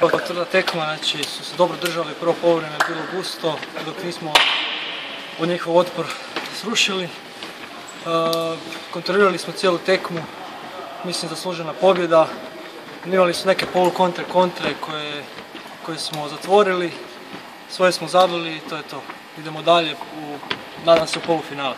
Potvrda tekma, znači su se dobro držali, prvo povreme bilo gusto, dok nismo u njihov otpor srušili. E, kontrolirali smo cijelu tekmu, mislim zaslužena pobjeda. Imali su neke polu kontre kontre koje, koje smo zatvorili, svoje smo zabili i to je to. Idemo dalje, u, nadam se u polufinale.